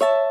you